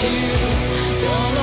Choose. Don't